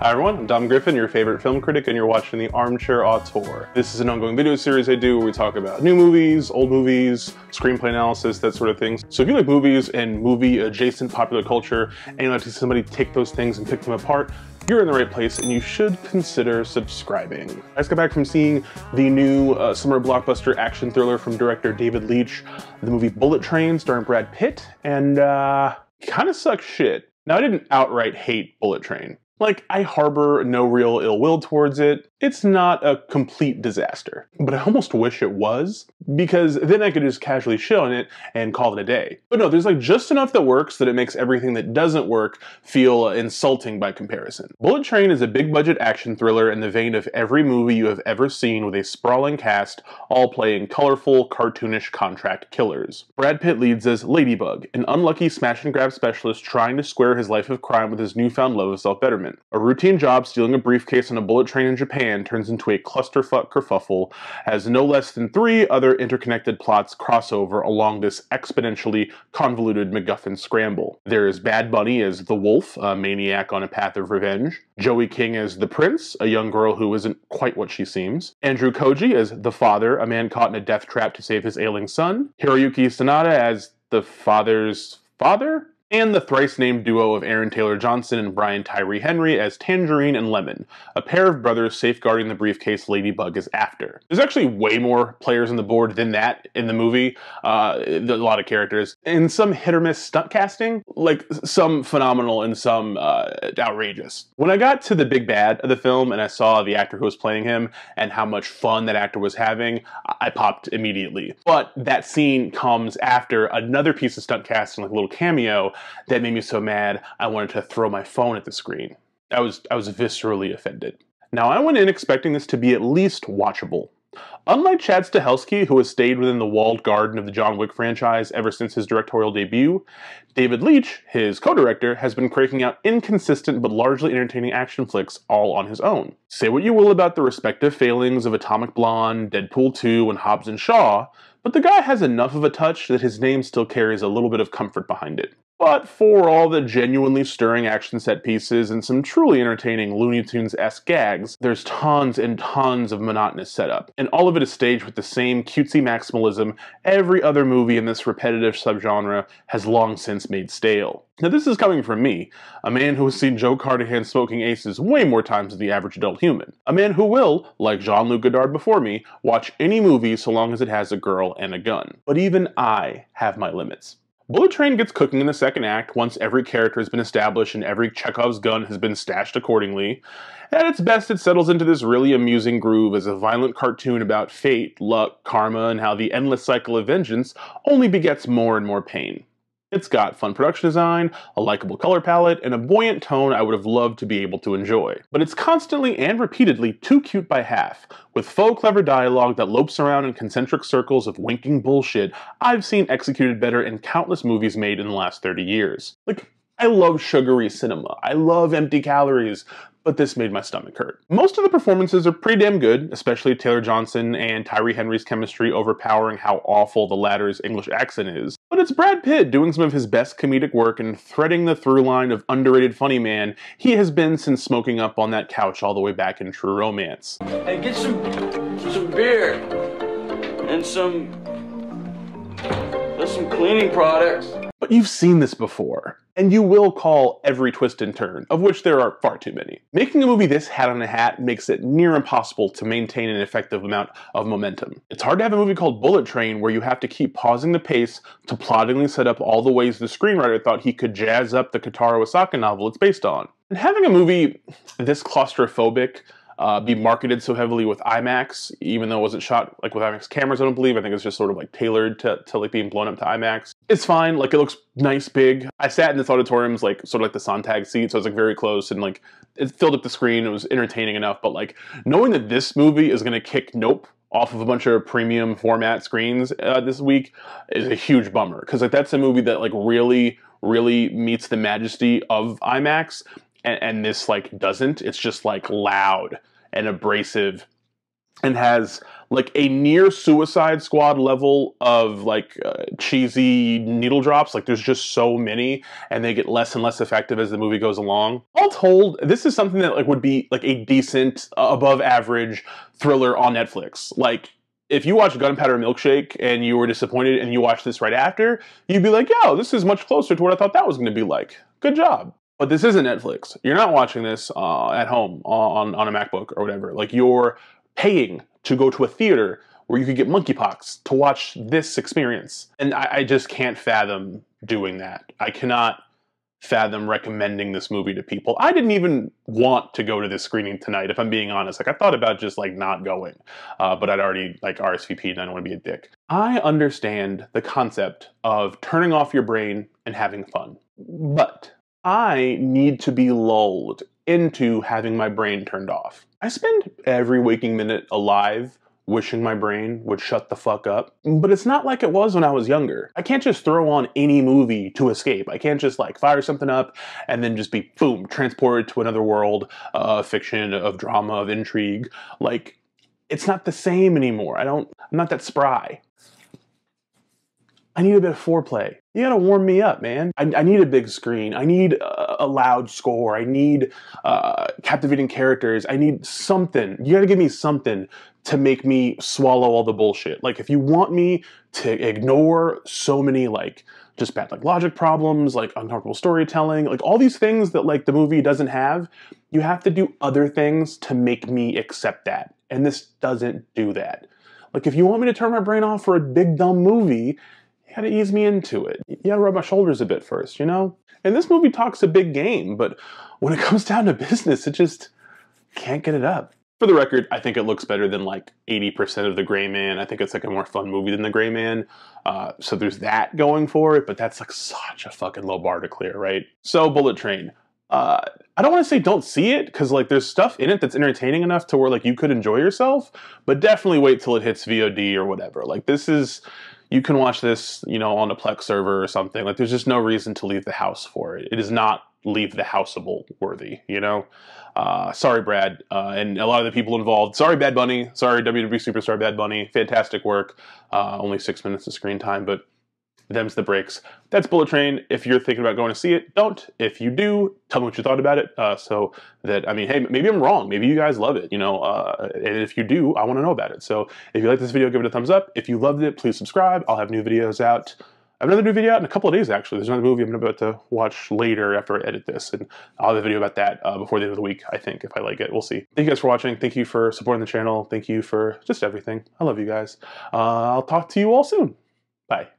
Hi everyone, I'm Dom Griffin, your favorite film critic, and you're watching the Armchair Auteur. This is an ongoing video series I do where we talk about new movies, old movies, screenplay analysis, that sort of thing. So if you like movies and movie adjacent popular culture, and you like to see somebody take those things and pick them apart, you're in the right place and you should consider subscribing. I just got back from seeing the new uh, summer blockbuster action thriller from director David Leitch, the movie Bullet Train starring Brad Pitt, and uh, kind of sucks shit. Now, I didn't outright hate Bullet Train. Like, I harbor no real ill will towards it. It's not a complete disaster, but I almost wish it was, because then I could just casually chill on it and call it a day. But no, there's like just enough that works that it makes everything that doesn't work feel uh, insulting by comparison. Bullet Train is a big budget action thriller in the vein of every movie you have ever seen with a sprawling cast, all playing colorful, cartoonish contract killers. Brad Pitt leads as Ladybug, an unlucky smash and grab specialist trying to square his life of crime with his newfound love of self-betterment. A routine job stealing a briefcase on a bullet train in Japan turns into a clusterfuck kerfuffle as no less than three other interconnected plots cross over along this exponentially convoluted MacGuffin scramble. There is Bad Bunny as the Wolf, a maniac on a path of revenge, Joey King as the Prince, a young girl who isn't quite what she seems, Andrew Koji as the Father, a man caught in a death trap to save his ailing son, Hiroyuki Sanada as the father's father? And the thrice named duo of Aaron Taylor Johnson and Brian Tyree Henry as Tangerine and Lemon, a pair of brothers safeguarding the briefcase Ladybug is after. There's actually way more players on the board than that in the movie, uh, a lot of characters, and some hit or miss stunt casting, like some phenomenal and some uh, outrageous. When I got to the big bad of the film and I saw the actor who was playing him and how much fun that actor was having, I popped immediately. But that scene comes after another piece of stunt casting, like a little cameo, that made me so mad I wanted to throw my phone at the screen. I was I was viscerally offended. Now I went in expecting this to be at least watchable. Unlike Chad Stahelski, who has stayed within the walled garden of the John Wick franchise ever since his directorial debut, David Leitch, his co-director, has been cranking out inconsistent but largely entertaining action flicks all on his own. Say what you will about the respective failings of Atomic Blonde, Deadpool 2, and Hobbs and Shaw, but the guy has enough of a touch that his name still carries a little bit of comfort behind it. But for all the genuinely stirring action set pieces and some truly entertaining Looney Tunes-esque gags, there's tons and tons of monotonous setup. And all of it is staged with the same cutesy maximalism every other movie in this repetitive subgenre has long since made stale. Now this is coming from me, a man who has seen Joe Carnahan Smokin' Aces way more times than the average adult human. A man who will, like Jean-Luc Godard before me, watch any movie so long as it has a girl and a gun. But even I have my limits. Bullet Train gets cooking in the second act once every character has been established and every Chekhov's gun has been stashed accordingly. At its best, it settles into this really amusing groove as a violent cartoon about fate, luck, karma, and how the endless cycle of vengeance only begets more and more pain. It's got fun production design, a likable color palette, and a buoyant tone I would have loved to be able to enjoy. But it's constantly and repeatedly too cute by half, with faux clever dialogue that lopes around in concentric circles of winking bullshit I've seen executed better in countless movies made in the last 30 years. Like, I love sugary cinema. I love empty calories, but this made my stomach hurt. Most of the performances are pretty damn good, especially Taylor Johnson and Tyree Henry's chemistry overpowering how awful the latter's English accent is. But it's Brad Pitt doing some of his best comedic work and threading the through line of underrated funny man he has been since smoking up on that couch all the way back in True Romance. Hey, get some some beer and some there's some cleaning products. But you've seen this before, and you will call every twist and turn, of which there are far too many. Making a movie this hat on a hat makes it near impossible to maintain an effective amount of momentum. It's hard to have a movie called Bullet Train where you have to keep pausing the pace to ploddingly set up all the ways the screenwriter thought he could jazz up the Kotaro Isaka novel it's based on. And having a movie this claustrophobic uh, be marketed so heavily with IMAX, even though it wasn't shot like with IMAX cameras. I don't believe. I think it's just sort of like tailored to, to like being blown up to IMAX. It's fine. Like it looks nice, big. I sat in this auditorium's like sort of like the Sontag seat, so I was like very close and like it filled up the screen. It was entertaining enough, but like knowing that this movie is gonna kick Nope off of a bunch of premium format screens uh, this week is a huge bummer because like that's a movie that like really really meets the majesty of IMAX and, and this like doesn't. It's just like loud and abrasive and has like a near Suicide Squad level of like uh, cheesy needle drops. Like there's just so many, and they get less and less effective as the movie goes along. All told, this is something that like would be like a decent, uh, above average thriller on Netflix. Like if you watch Gunpowder Milkshake and you were disappointed and you watch this right after, you'd be like, yo, this is much closer to what I thought that was going to be like. Good job. But this isn't Netflix. You're not watching this uh, at home on, on a MacBook or whatever. Like you're paying to go to a theater where you could get monkeypox to watch this experience. And I, I just can't fathom doing that. I cannot fathom recommending this movie to people. I didn't even want to go to this screening tonight, if I'm being honest. Like I thought about just like not going, uh, but I'd already like RSVP'd and I don't want to be a dick. I understand the concept of turning off your brain and having fun, but I need to be lulled into having my brain turned off. I spend every waking minute alive wishing my brain would shut the fuck up. But it's not like it was when I was younger. I can't just throw on any movie to escape. I can't just like fire something up and then just be boom, transported to another world of fiction, of drama, of intrigue. Like, it's not the same anymore. I don't, I'm not that spry. I need a bit of foreplay. You gotta warm me up, man. I, I need a big screen. I need a, loud score. I need uh, captivating characters. I need something. You gotta give me something to make me swallow all the bullshit. Like, if you want me to ignore so many, like, just bad like logic problems, like uncomfortable storytelling, like all these things that like the movie doesn't have, you have to do other things to make me accept that. And this doesn't do that. Like if you want me to turn my brain off for a big dumb movie, gotta ease me into it. You gotta rub my shoulders a bit first, you know? And this movie talks a big game, but when it comes down to business, it just can't get it up. For the record, I think it looks better than like 80% of The Gray Man. I think it's like a more fun movie than The Gray Man. Uh, so there's that going for it, but that's like such a fucking low bar to clear, right? So, Bullet Train. Uh, I don't want to say don't see it because like there's stuff in it that's entertaining enough to where like you could enjoy yourself, but definitely wait till it hits VOD or whatever. Like this is you can watch this, you know, on a Plex server or something. Like there's just no reason to leave the house for it. It is not leave the houseable worthy, you know? Uh, sorry, Brad, uh, and a lot of the people involved. Sorry, Bad Bunny. Sorry, WWE superstar Bad Bunny. Fantastic work. Uh, only six minutes of screen time, but them's the breaks. That's Bullet Train. If you're thinking about going to see it, don't. If you do, tell me what you thought about it. Uh, so that I mean, hey, maybe I'm wrong. Maybe you guys love it. You know, uh, and if you do, I want to know about it. So if you like this video, give it a thumbs up. If you loved it, please subscribe. I'll have new videos out. I have another new video out in a couple of days, actually. There's another movie I'm about to watch later after I edit this, and I'll have a video about that uh, before the end of the week, I think, if I like it. We'll see. Thank you guys for watching. Thank you for supporting the channel. Thank you for just everything. I love you guys. Uh, I'll talk to you all soon. Bye.